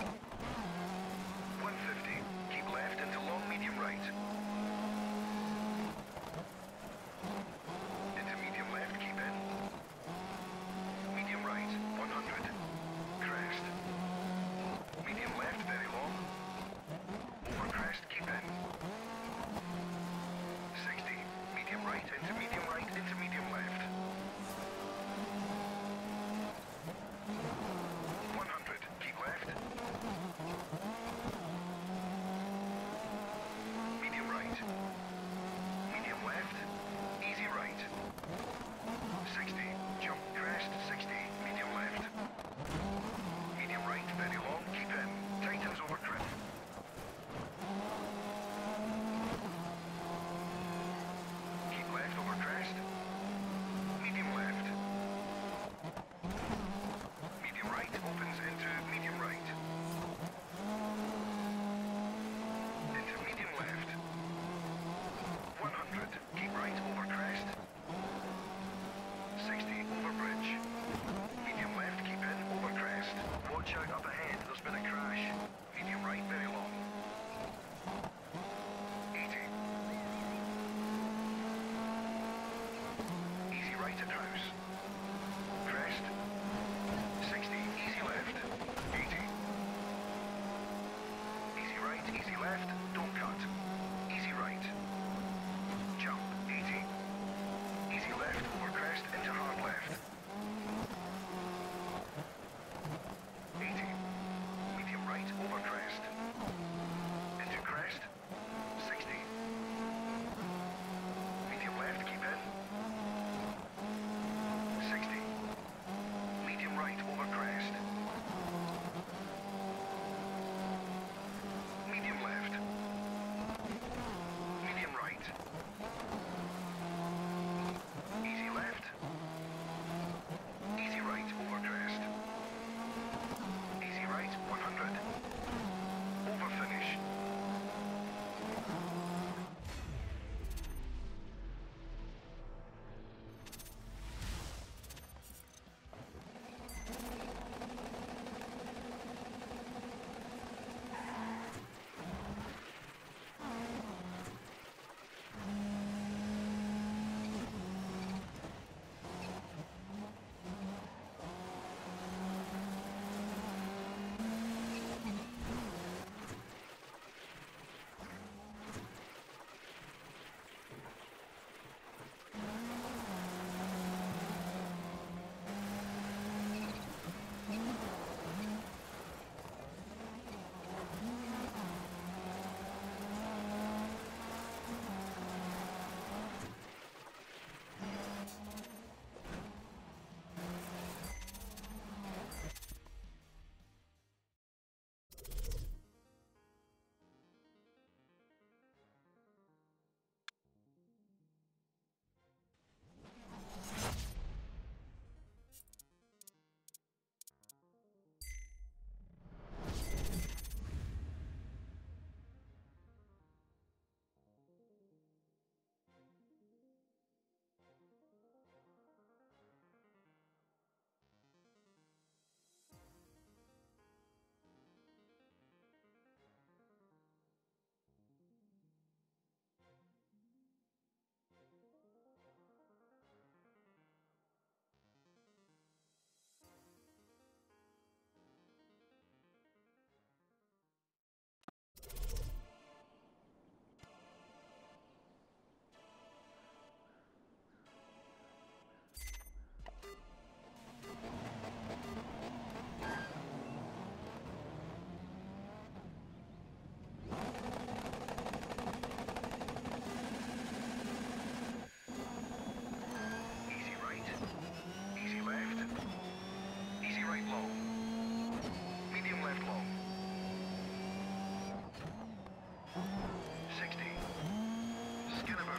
감사합니다.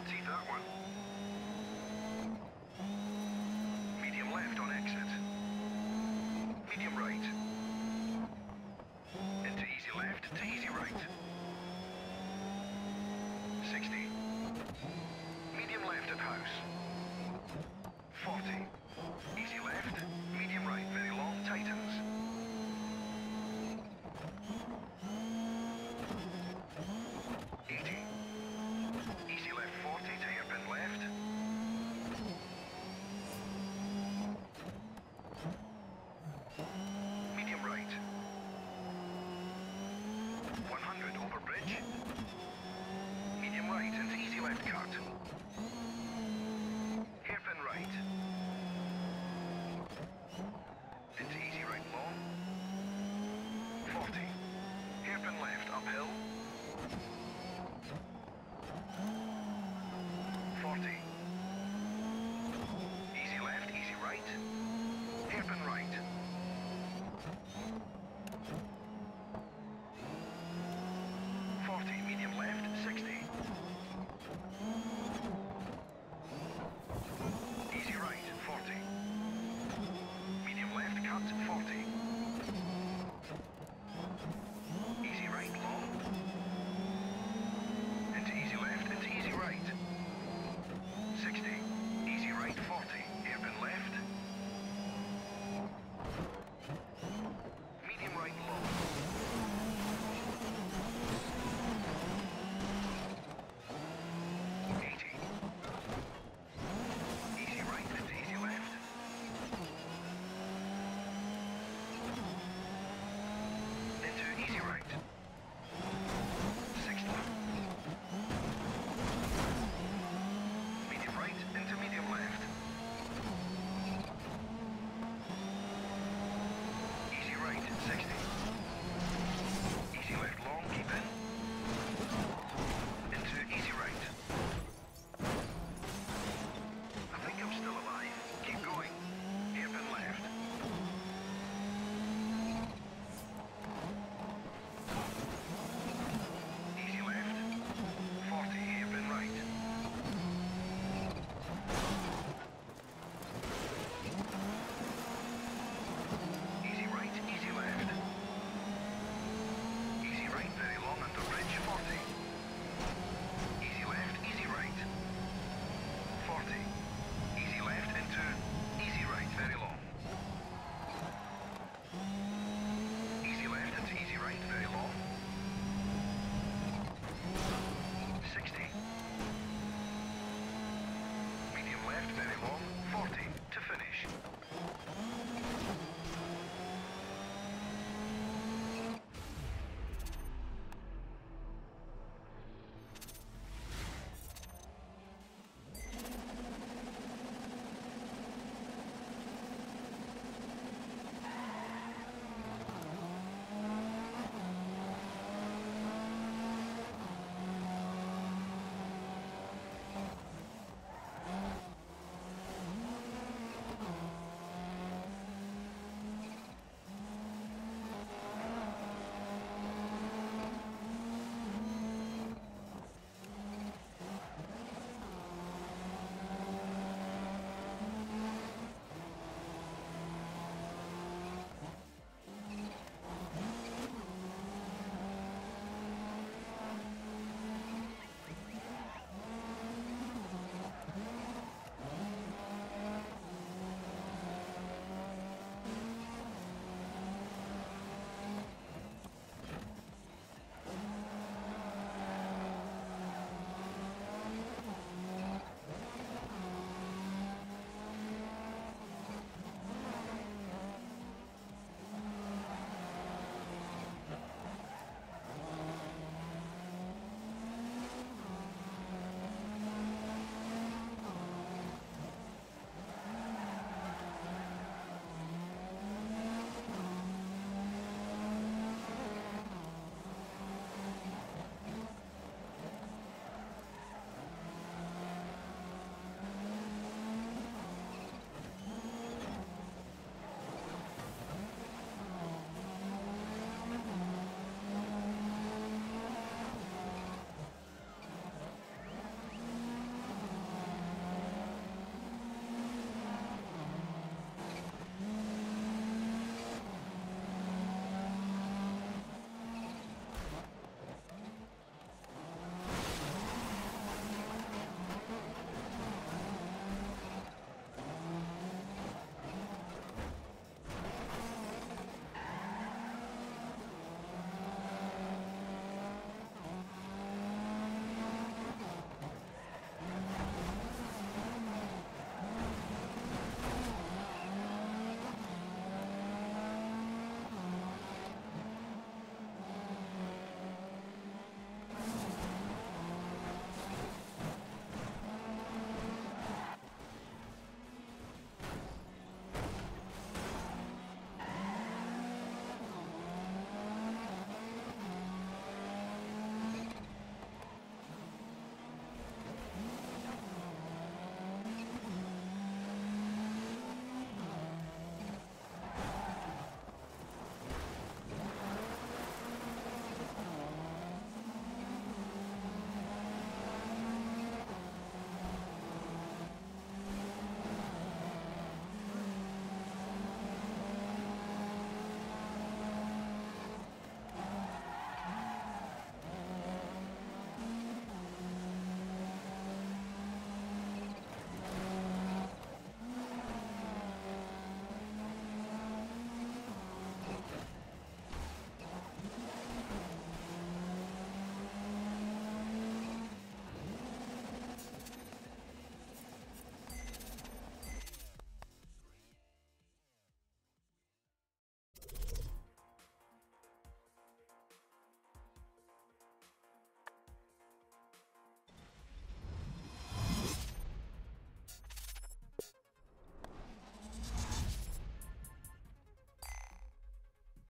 Teeth, that one.